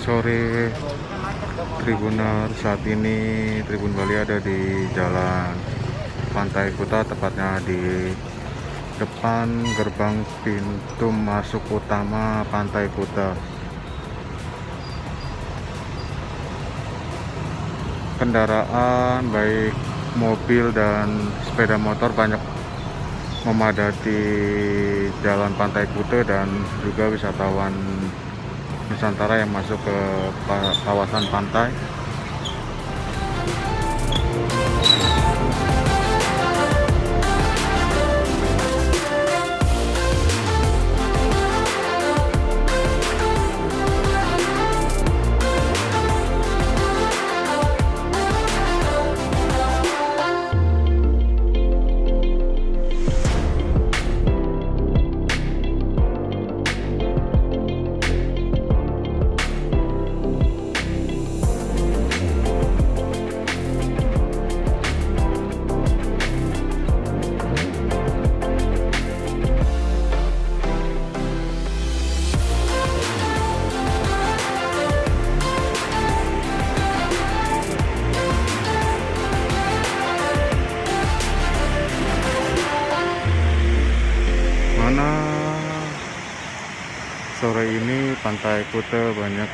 sore. Tribuner saat ini Tribun Bali ada di jalan Pantai Kuta tepatnya di depan gerbang pintu masuk utama Pantai Kuta. Kendaraan baik mobil dan sepeda motor banyak memadati jalan Pantai Kuta dan juga wisatawan Nusantara yang masuk ke kawasan pantai sore ini pantai Kuta banyak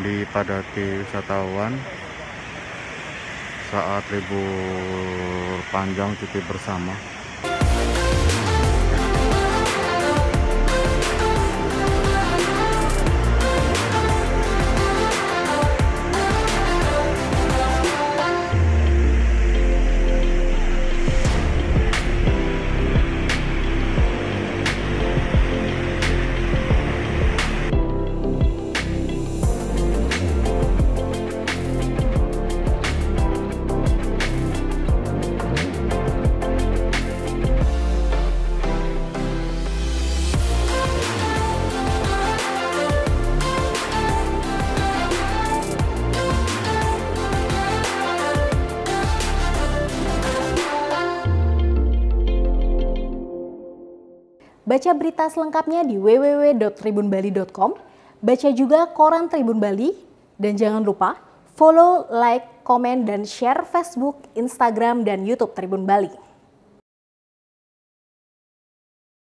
dipadati wisatawan. Saat libur panjang cuti bersama Baca berita selengkapnya di www.tribunbali.com. Baca juga koran Tribun Bali. Dan jangan lupa follow, like, komen, dan share Facebook, Instagram, dan YouTube Tribun Bali.